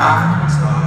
Ah.